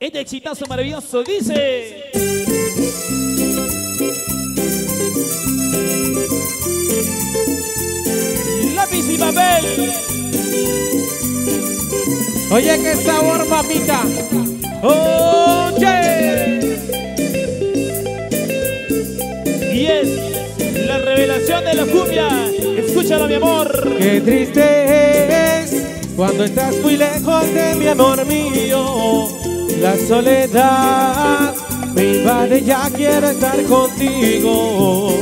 Este exitazo maravilloso dice. Lápiz y papel. Oye, qué sabor, mamita. Oye. Y es la revelación de la cumbia. Escúchalo, mi amor. Qué triste es cuando estás muy lejos de mi amor mío. La soledad me invade, ya quiero estar contigo.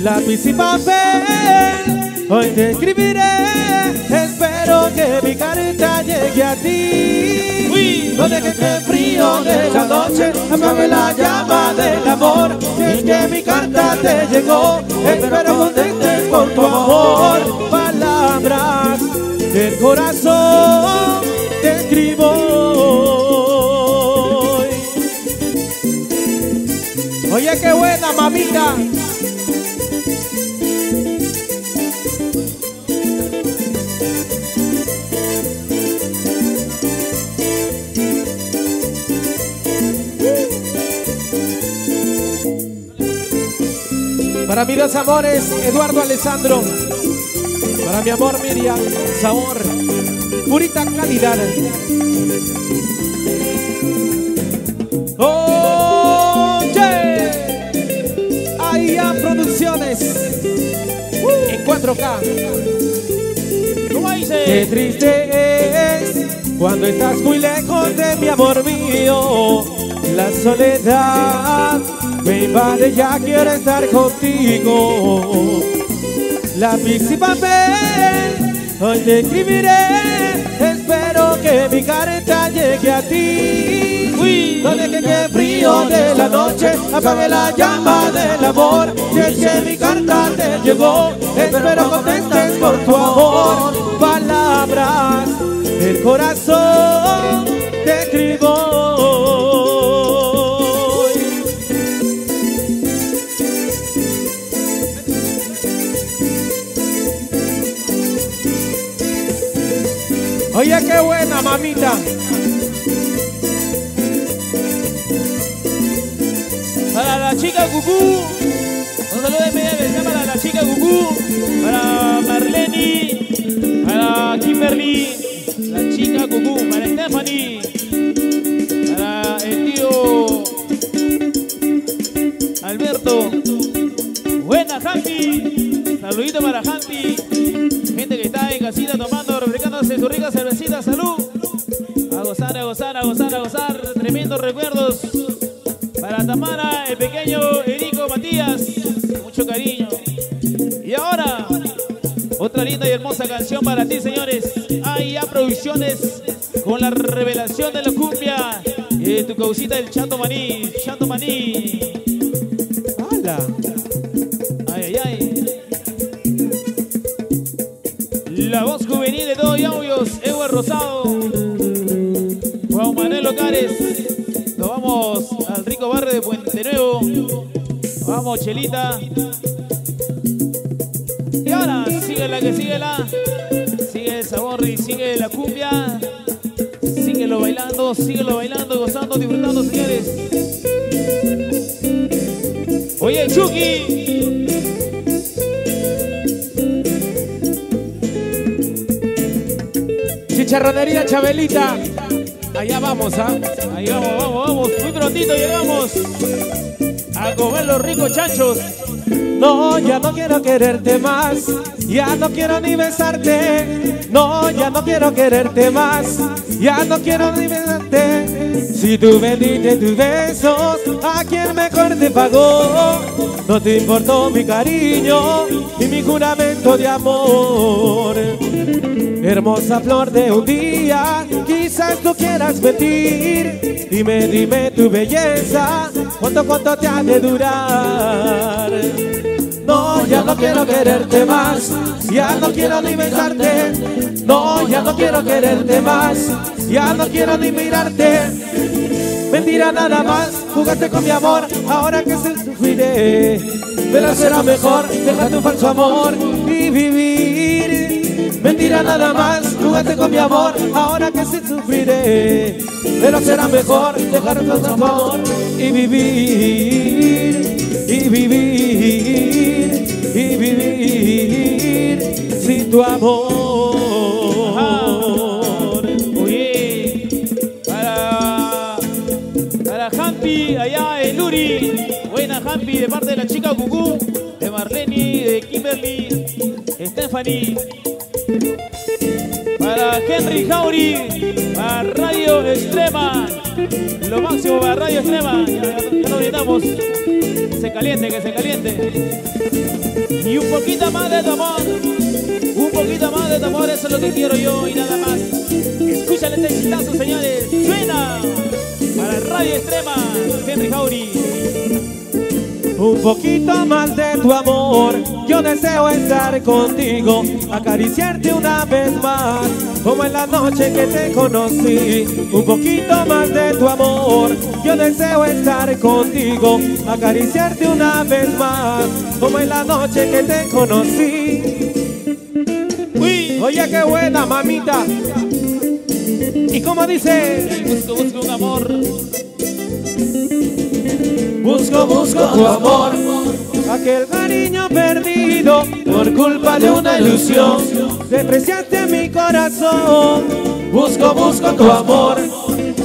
Lápiz y papel, hoy te escribiré. Espero que mi carta llegue a ti. Uy. No dejes que el frío de la noche apague la llama del amor. Si es que mi carta te llegó, espero contentes por tu amor. Palabras del corazón te escribo Oye, qué buena mamita. Para mis dos amores, Eduardo Alessandro. Para mi amor, Miriam, sabor, purita calidad. Producciones en 4K. ¿Cómo Qué dice? triste es cuando estás muy lejos de mi amor mío. La soledad me invade, ya quiero estar contigo. Lápiz y papel, hoy te escribiré. Que mi carta llegue a ti. Uy. No dejes que el frío de la noche apague la llama del amor. Si es que mi carta te llegó, espero contestes por tu amor. Palabras del corazón chica Cucú. Un saludo de media versión para la chica Cucú. Para Marlene. Para Kimberly. La chica Cucú. Para Stephanie. Para el tío Alberto. Buena, Hampi. Saludito para Hampi. Gente que está en casita tomando, refrescándose su rica cervecita. Salud. A gozar, a gozar, a gozar, a gozar. Tremendos recuerdos. Para Tamara, el pequeño Erico Matías, mucho cariño. Y ahora, otra linda y hermosa canción para ti, señores. Hay Producciones con la revelación de la cumbia. Tu causita del Chanto Maní, Chanto Maní. ¡Hala! Ay, ay, ay. La voz juvenil de todo y audios, Ewer Rosado. Juan Manuel Locares. Chelita. Y ahora, síguela que síguela. Sigue el sabor y sigue la cumbia. Síguelo bailando, síguelo bailando, gozando, disfrutando, señores. Oye, Chucky. Chicharronería Chabelita. Allá vamos, ¿ah? Ahí vamos, vamos, vamos. Muy prontito llegamos a los ricos chanchos. No, ya no quiero quererte más. Ya no quiero ni besarte. No, ya no quiero quererte más. Ya no quiero ni besarte. Si tú vendiste tus besos, ¿a quién mejor te pagó? No te importó mi cariño y mi juramento de amor. Hermosa flor de un día, quizás tú quieras mentir. Dime, dime tu belleza, cuánto, cuánto te ha de durar. No, ya no quiero quererte más, ya no quiero ni besarte. No, ya no quiero quererte más, ya no quiero ni mirarte. Mentira nada más, jugaste con mi amor, ahora que se sufriré. Pero será mejor, deja tu falso amor y vivir. Mentira nada más, jugaste con mi amor, ahora que sí sufriré. Pero será mejor dejar tu amor y vivir, y vivir, y vivir sin tu amor. Oye, para, para Hampi, allá en Luri. Buena Hampi, de parte de la chica Cucú, de Marlene, de Kimberly, Stephanie. Henry Jauri, para Radio Extrema. Lo máximo para Radio Extrema. Ya, ya lo brindamos. Se caliente, que se caliente. Y un poquito más de tu. Un poquito más de tu eso es lo que quiero yo y nada más. Escúchale este chistazo, señores. Suena para Radio Extrema, Henry Jauri. Un poquito más de tu amor, yo deseo estar contigo, acariciarte una vez más, como en la noche que te conocí. Un poquito más de tu amor, yo deseo estar contigo, acariciarte una vez más, como en la noche que te conocí. Uy, Oye, qué buena, mamita. ¿Y cómo dice? busco, busco un amor. Busco, busco tu amor, aquel cariño perdido por culpa de una ilusión. Despreciaste mi corazón. Busco, busco tu amor,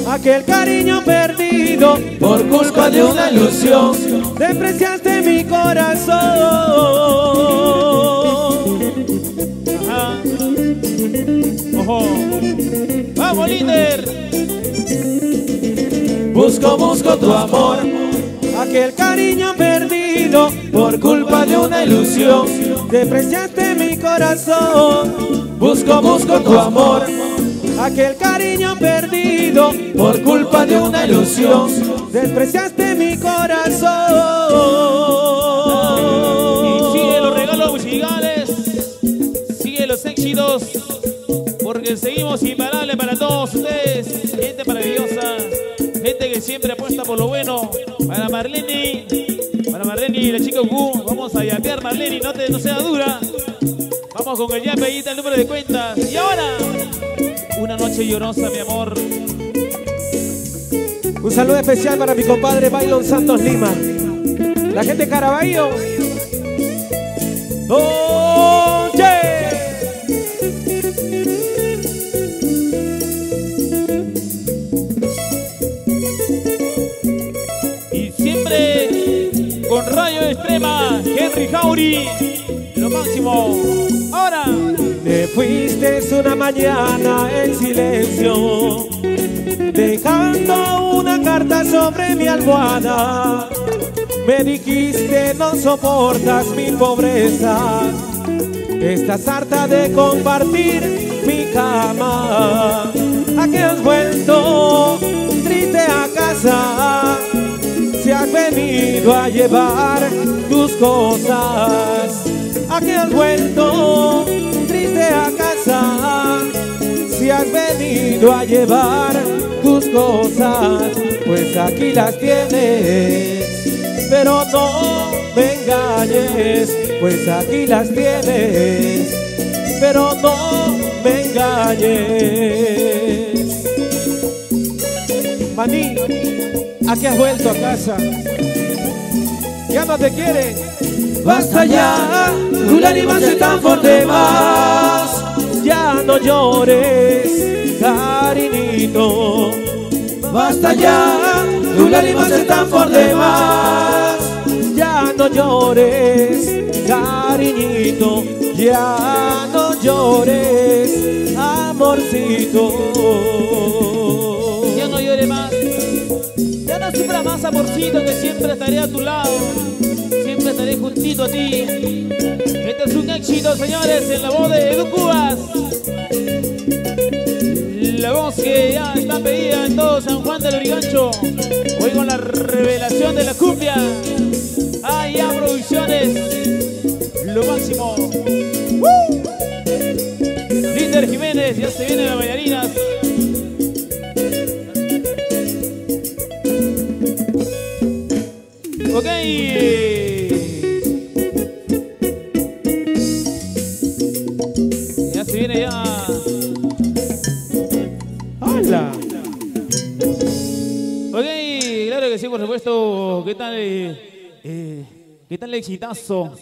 aquel cariño perdido por culpa de una ilusión. Despreciaste mi corazón. Ajá. Ojo. Vamos, líder. Busco, busco tu amor, por culpa de una ilusión. Despreciaste mi corazón. Busco, busco tu amor, aquel cariño perdido por culpa de una ilusión. Despreciaste mi corazón. sigue los regalos musicales. Sigue los éxitos. Porque seguimos imparables para todos ustedes. Gente maravillosa. Gente que siempre apuesta por lo bueno. Para Marlene. Para Marlene y la chica Q. Vamos a yapear Marlene. No, te, no sea dura. Vamos con el yape. Ahí el número de cuentas. Y ahora. Una noche llorosa, mi amor. Un saludo especial para mi compadre Bailon Santos Lima. La gente de Caraballo. Y Henry Jauri, lo máximo. Ahora, Te fuiste una mañana en silencio, dejando una carta sobre mi almohada. Me dijiste no soportas mi pobreza, estás harta de compartir mi cama. ¿A qué a llevar tus cosas, ¿a qué has vuelto triste a casa? Si has venido a llevar tus cosas, pues aquí las tienes, pero no me engañes, pues aquí las tienes, pero no me engañes. Maní, ¿a qué has vuelto a casa? Ya no te quiere. Basta ya, tu lágrima se tan fuerte más. Ya no llores, cariñito. Basta ya, tu lágrima se tan fuerte más. Ya no llores, cariñito. Ya no llores, amorcito. Más, amorcito, que siempre estaré a tu lado. Siempre estaré juntito a ti. Este es un éxito, señores, en la voz de Edu Cubas. La voz que ya está pedida en todo San Juan del Origancho. Hoy con la revelación de la cumbia. Ah, ya, producciones. Lo máximo. ¡Woo! Linder Jiménez, ya se vienen las bailarinas. Ok. Ya se viene ya. ¡Hala! Ok, claro que sí, por supuesto. ¿Qué tal? Eh, ¿Qué tal el exitazo?